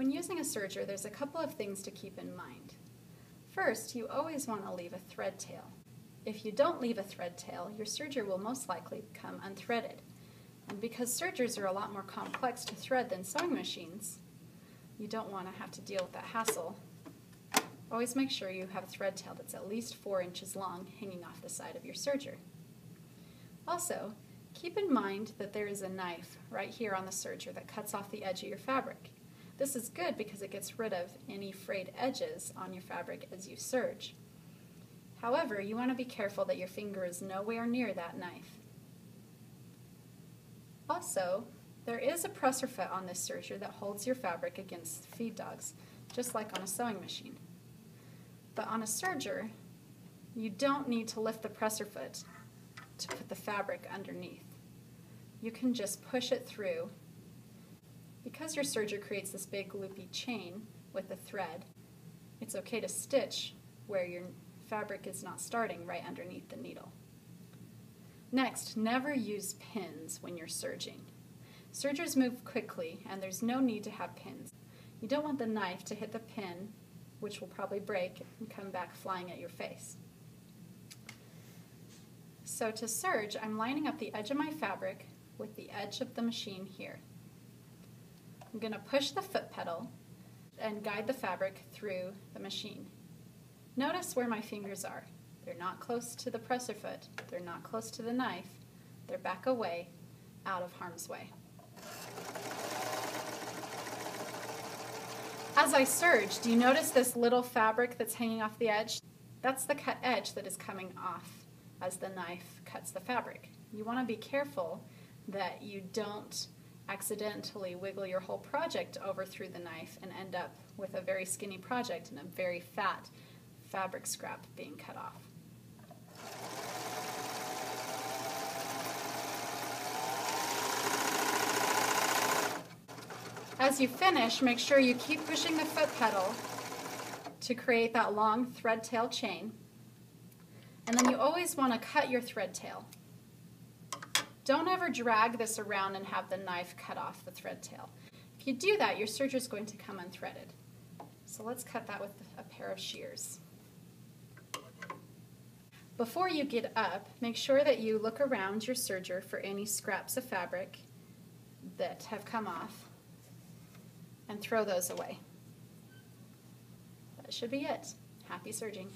When using a serger, there's a couple of things to keep in mind. First, you always want to leave a thread tail. If you don't leave a thread tail, your serger will most likely become unthreaded. And because sergers are a lot more complex to thread than sewing machines, you don't want to have to deal with that hassle. Always make sure you have a thread tail that's at least 4 inches long hanging off the side of your serger. Also, keep in mind that there is a knife right here on the serger that cuts off the edge of your fabric. This is good because it gets rid of any frayed edges on your fabric as you serge. However, you want to be careful that your finger is nowhere near that knife. Also, there is a presser foot on this serger that holds your fabric against feed dogs, just like on a sewing machine. But on a serger, you don't need to lift the presser foot to put the fabric underneath. You can just push it through. Your serger creates this big loopy chain with the thread, it's okay to stitch where your fabric is not starting right underneath the needle. Next, never use pins when you're serging. Sergers move quickly and there's no need to have pins. You don't want the knife to hit the pin, which will probably break and come back flying at your face. So to serge, I'm lining up the edge of my fabric with the edge of the machine here. I'm going to push the foot pedal and guide the fabric through the machine. Notice where my fingers are. They're not close to the presser foot, they're not close to the knife, they're back away, out of harm's way. As I serge, do you notice this little fabric that's hanging off the edge? That's the cut edge that is coming off as the knife cuts the fabric. You want to be careful that you don't accidentally wiggle your whole project over through the knife and end up with a very skinny project and a very fat fabric scrap being cut off. As you finish, make sure you keep pushing the foot pedal to create that long thread tail chain. And then you always want to cut your thread tail. Don't ever drag this around and have the knife cut off the thread tail. If you do that, your serger is going to come unthreaded. So let's cut that with a pair of shears. Before you get up, make sure that you look around your serger for any scraps of fabric that have come off and throw those away. That should be it. Happy serging.